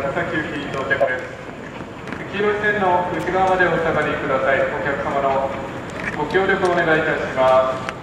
落下急機到着です。黄色い線の内側までお下がりください。お客様のご協力をお願いいたします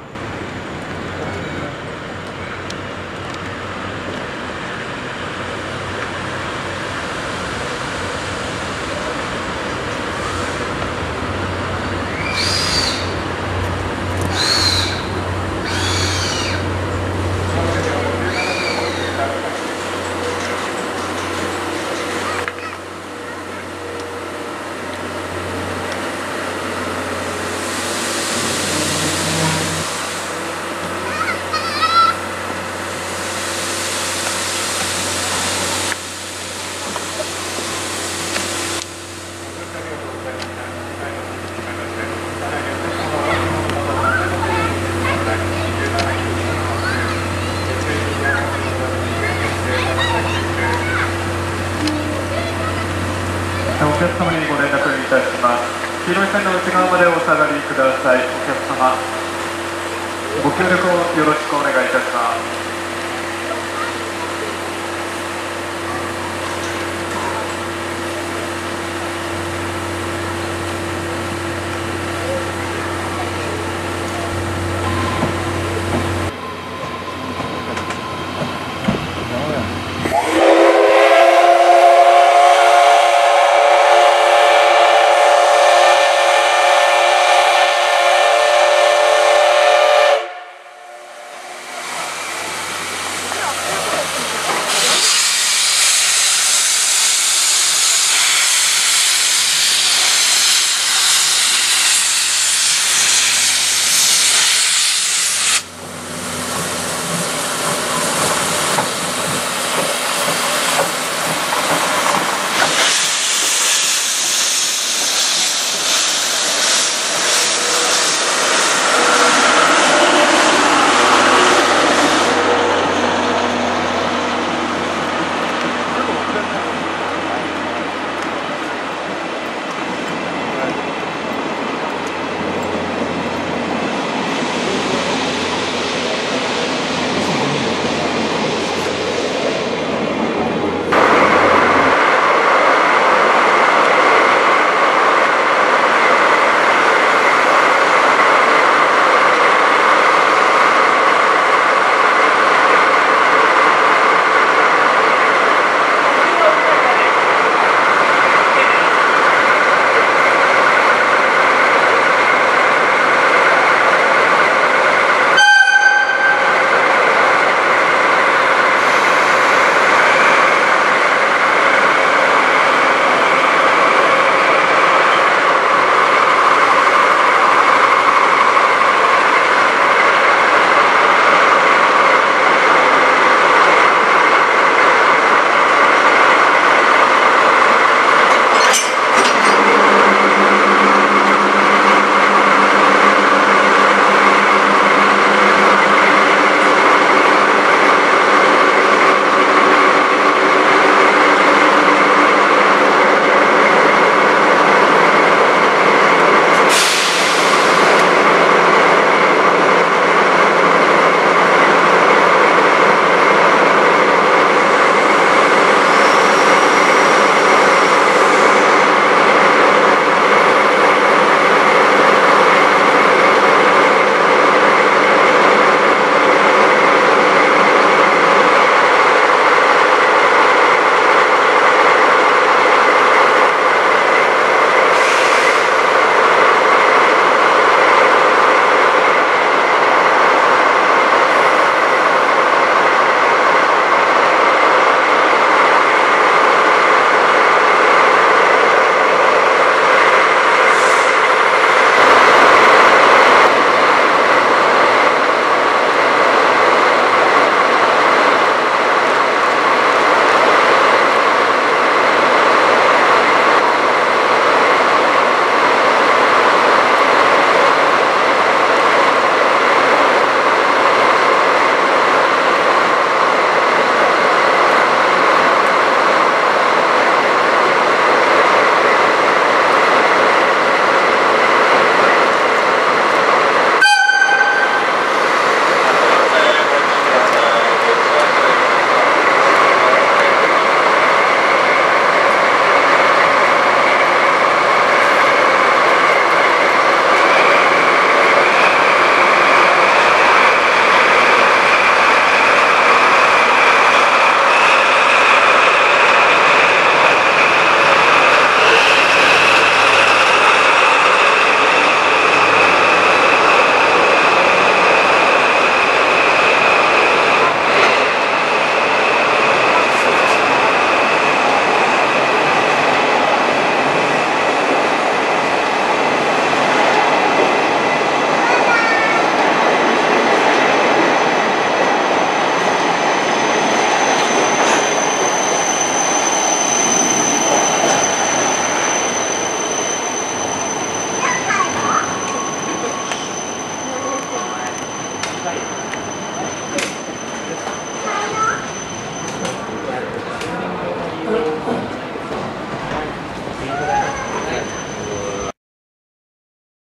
お客様にご連絡いたします。黄色い線の内側までお下がりください。お客様ご協力をよろしくお願いいたします。